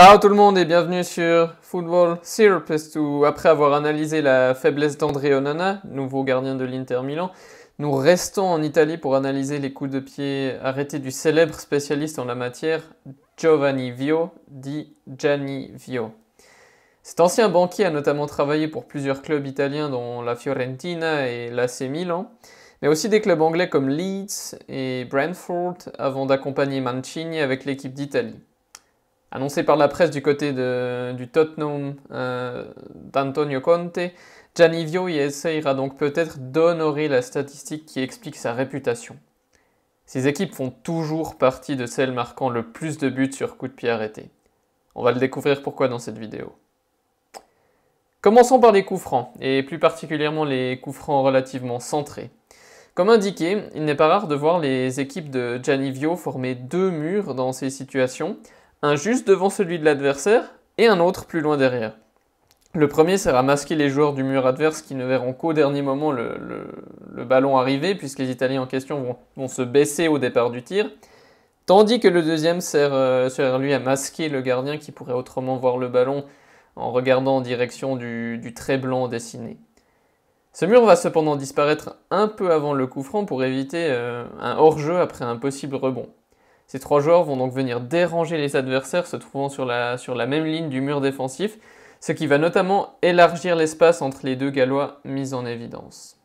Ciao tout le monde et bienvenue sur Football Therapist où après avoir analysé la faiblesse d'André Onana, nouveau gardien de l'Inter Milan, nous restons en Italie pour analyser les coups de pied arrêtés du célèbre spécialiste en la matière, Giovanni Vio, dit Gianni Vio. Cet ancien banquier a notamment travaillé pour plusieurs clubs italiens dont la Fiorentina et l'AC Milan, mais aussi des clubs anglais comme Leeds et Brentford avant d'accompagner Mancini avec l'équipe d'Italie. Annoncé par la presse du côté du Tottenham euh, d'Antonio Conte, Gianni essayera donc peut-être d'honorer la statistique qui explique sa réputation. Ces équipes font toujours partie de celles marquant le plus de buts sur coup de pied arrêté. On va le découvrir pourquoi dans cette vidéo. Commençons par les coups francs, et plus particulièrement les coups francs relativement centrés. Comme indiqué, il n'est pas rare de voir les équipes de Gianni former deux murs dans ces situations, un juste devant celui de l'adversaire et un autre plus loin derrière. Le premier sert à masquer les joueurs du mur adverse qui ne verront qu'au dernier moment le, ballon arriver, puisque les Italiens en question vont, se baisser au départ du tir, tandis que le deuxième sert, euh, sert, lui à masquer le gardien qui pourrait autrement voir le ballon en regardant en direction du, trait blanc dessiné. Ce mur va cependant disparaître un peu avant le coup franc pour éviter euh, un hors-jeu après un possible rebond. Ces trois joueurs vont donc venir déranger les adversaires se trouvant sur la, même ligne du mur défensif, ce qui va notamment élargir l'espace entre les deux Gallois mis en évidence.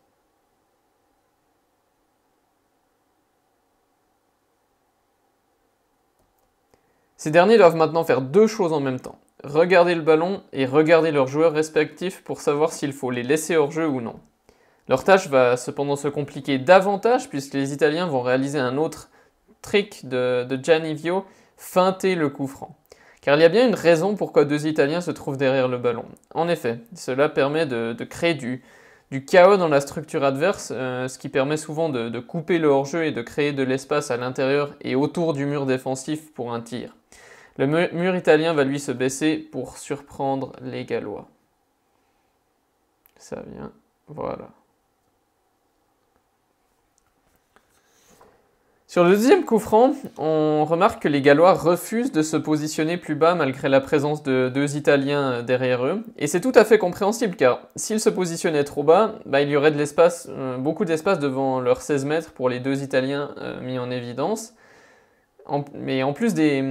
Ces derniers doivent maintenant faire deux choses en même temps. Regarder le ballon et regarder leurs joueurs respectifs pour savoir s'il faut les laisser hors jeu ou non. Leur tâche va cependant se compliquer davantage puisque les Italiens vont réaliser un autre trick de, de Gianni Vio, feinter le coup franc. Car il y a bien une raison pourquoi deux Italiens se trouvent derrière le ballon. En effet, cela permet de, créer du, chaos dans la structure adverse, euh, ce qui permet souvent de, couper le hors-jeu et de créer de l'espace à l'intérieur et autour du mur défensif pour un tir. Le mur italien va lui se baisser pour surprendre les Gallois. Ça vient, voilà. Sur le deuxième coup franc, on remarque que les Gallois refusent de se positionner plus bas malgré la présence de deux Italiens derrière eux. Et c'est tout à fait compréhensible car s'ils se positionnaient trop bas, bah, il y aurait euh, beaucoup d'espace devant leurs 16 mètres pour les deux Italiens euh, mis en évidence. mais en plus des,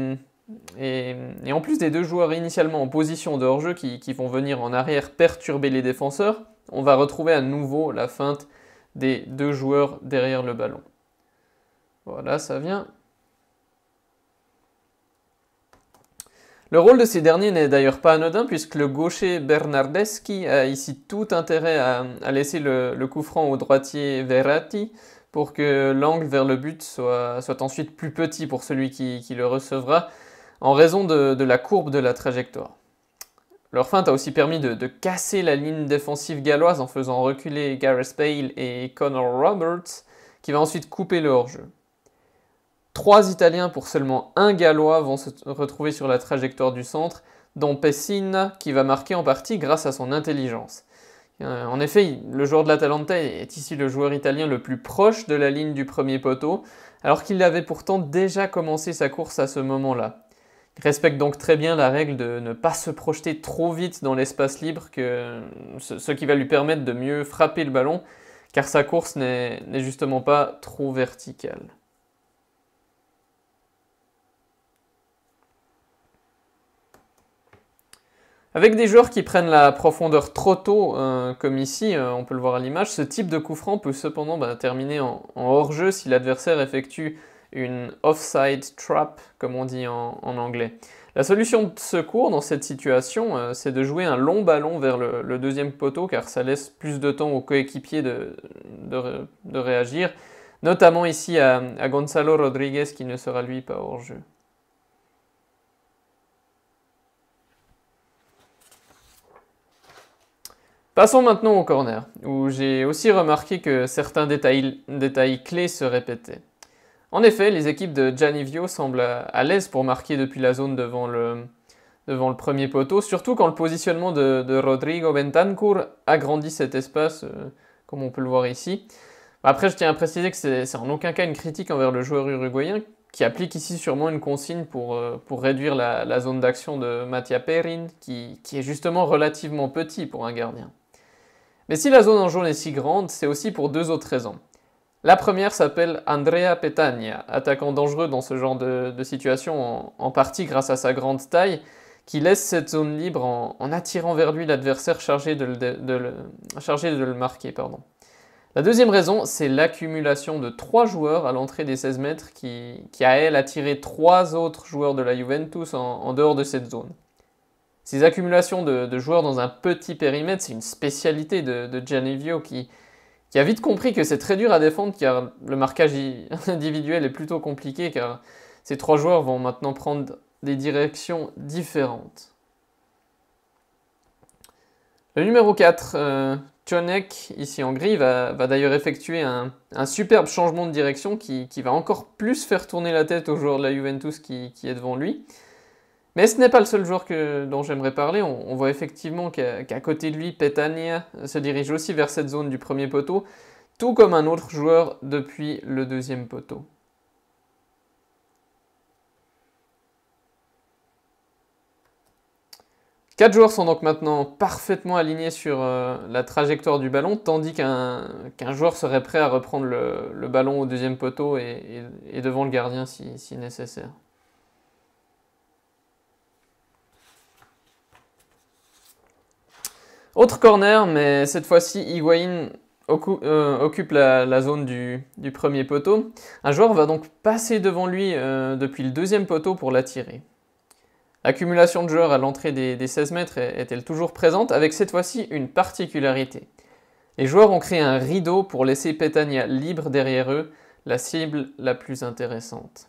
deux joueurs initialement en position de hors-jeu qui vont venir en arrière perturber les défenseurs, on va retrouver à nouveau la feinte des deux joueurs derrière le ballon. Voilà, ça vient. Le rôle de ces derniers n'est d'ailleurs pas anodin puisque le gaucher Bernardeschi a ici tout intérêt à, laisser le, coup franc au droitier Verratti pour que l'angle vers le but soit, ensuite plus petit pour celui qui, le recevra en raison de, la courbe de la trajectoire. Leur feinte a aussi permis de, de, casser la ligne défensive galloise en faisant reculer Gareth Bale et Connor Roberts qui va ensuite couper le hors-jeu. Trois Italiens pour seulement un Gallois vont se retrouver sur la trajectoire du centre, dont Pessina qui va marquer en partie grâce à son intelligence. Euh, en effet, le joueur de l'Atalanta est ici le joueur italien le plus proche de la ligne du premier poteau, alors qu'il avait pourtant déjà commencé sa course à ce moment-là. Il respecte donc très bien la règle de ne pas se projeter trop vite dans l'espace libre, ce qui va lui permettre de mieux frapper le ballon, car sa course n'est justement pas trop verticale. Avec des joueurs qui prennent la profondeur trop tôt, euh, comme ici, euh, on peut le voir à l'image, ce type de coup franc peut cependant bah, terminer en, hors-jeu si l'adversaire effectue une offside trap, comme on dit en, anglais. La solution de secours dans cette situation, euh, c'est de jouer un long ballon vers le, deuxième poteau, car ça laisse plus de temps aux coéquipiers de, réagir, notamment ici à, à Gonzalo Rodriguez qui ne sera lui pas hors-jeu. Passons maintenant au corner, où j'ai aussi remarqué que certains détails, clés se répétaient. En effet, les équipes de Gianivio semblent à, l'aise pour marquer depuis la zone devant le, premier poteau, surtout quand le positionnement de, Rodrigo Bentancur agrandit cet espace, euh, comme on peut le voir ici. Après, je tiens à préciser que c'est en aucun cas une critique envers le joueur uruguayen, qui applique ici sûrement une consigne pour, euh, réduire la, zone d'action de Mattia Perrin, qui, est justement relativement petit pour un gardien. Mais si la zone en jaune est si grande, c'est aussi pour deux autres raisons. La première s'appelle Andrea Petagna, attaquant dangereux dans ce genre de, situation, en, partie grâce à sa grande taille, qui laisse cette zone libre en, attirant vers lui l'adversaire chargé, de le, marquer. La deuxième raison, c'est l'accumulation de trois joueurs à l'entrée des 16 mètres qui, qui, a, elle, attiré trois autres joueurs de la Juventus en, dehors de cette zone. Ces accumulations de, joueurs dans un petit périmètre, c'est une spécialité de, de qui, a vite compris que c'est très dur à défendre car le marquage individuel est plutôt compliqué car ces trois joueurs vont maintenant prendre des directions différentes. Le numéro 4, Chonek, ici en gris, va, d'ailleurs effectuer un, superbe changement de direction qui, va encore plus faire tourner la tête au joueur de la Juventus qui, est devant lui. Mais ce n'est pas le seul joueur dont j'aimerais parler. On, voit effectivement qu'à côté de lui, Petania se dirige aussi vers cette zone du premier poteau, tout comme un autre joueur depuis le deuxième poteau. Quatre joueurs sont donc maintenant parfaitement alignés sur euh, la trajectoire du ballon, tandis qu'un joueur serait prêt à reprendre le, ballon au deuxième poteau et, devant le gardien si, nécessaire. Autre corner, mais cette fois-ci Higuain euh, occupe la, zone du, premier poteau. Un joueur va donc passer devant lui euh, depuis le deuxième poteau pour l'attirer. L'accumulation de joueurs à l'entrée des, 16 mètres est-elle toujours présente avec cette fois-ci une particularité. Les joueurs ont créé un rideau pour laisser Petania libre derrière eux, la cible la plus intéressante.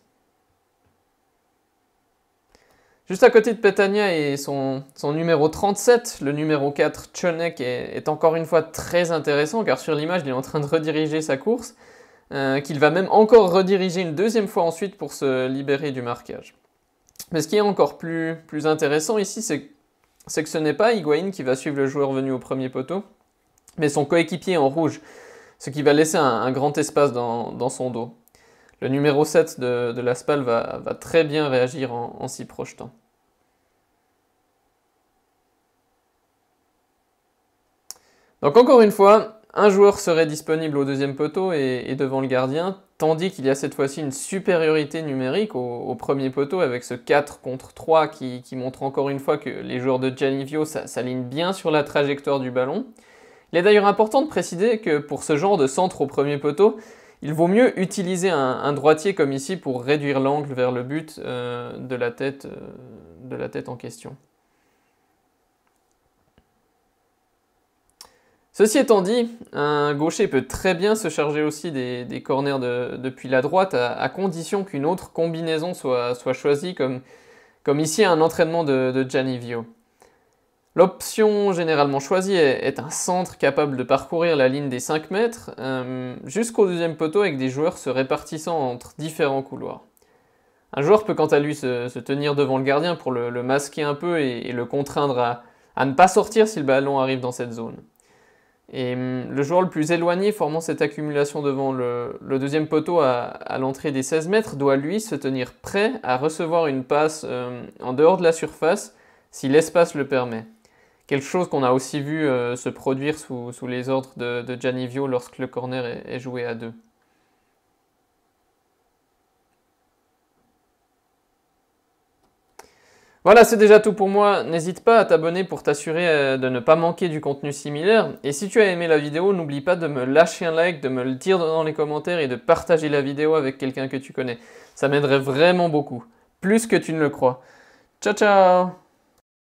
Juste à côté de Petania et son, numéro 37, le numéro 4, Chonek, est, encore une fois très intéressant car sur l'image il est en train de rediriger sa course, euh, qu'il va même encore rediriger une deuxième fois ensuite pour se libérer du marquage. Mais ce qui est encore plus, plus intéressant ici, c'est que ce n'est pas Higuain qui va suivre le joueur venu au premier poteau, mais son coéquipier en rouge, ce qui va laisser un, grand espace dans, son dos. Le numéro 7 de, de la SPAL va, très bien réagir en s'y projetant. Donc encore une fois, un joueur serait disponible au deuxième poteau et, devant le gardien, tandis qu'il y a cette fois-ci une supériorité numérique au, premier poteau avec ce 4 contre 3 qui, montre encore une fois que les joueurs de Gianivio s'alignent bien sur la trajectoire du ballon. Il est d'ailleurs important de préciser que pour ce genre de centre au premier poteau, il vaut mieux utiliser un, droitier comme ici pour réduire l'angle vers le but euh, de, la tête, euh, de la tête en question. Ceci étant dit, un gaucher peut très bien se charger aussi des, corners depuis la droite à, condition qu'une autre combinaison soit, choisie comme, ici un entraînement de, de Gianni L'option généralement choisie est, un centre capable de parcourir la ligne des 5 mètres euh, jusqu'au deuxième poteau avec des joueurs se répartissant entre différents couloirs. Un joueur peut quant à lui se, tenir devant le gardien pour le, masquer un peu et, le contraindre à ne pas sortir si le ballon arrive dans cette zone. Et hum, le joueur le plus éloigné formant cette accumulation devant le, deuxième poteau à, l'entrée des 16 mètres doit lui se tenir prêt à recevoir une passe hum, en dehors de la surface si l'espace le permet. Quelque chose qu'on a aussi vu euh, se produire sous, les ordres de, de Gianivio lorsque le corner est joué à deux. Voilà, c'est déjà tout pour moi. N'hésite pas à t'abonner pour t'assurer euh, de ne pas manquer du contenu similaire. Et si tu as aimé la vidéo, n'oublie pas de me lâcher un like, de me le dire dans les commentaires et de partager la vidéo avec quelqu'un que tu connais. Ça m'aiderait vraiment beaucoup. Plus que tu ne le crois. Ciao ciao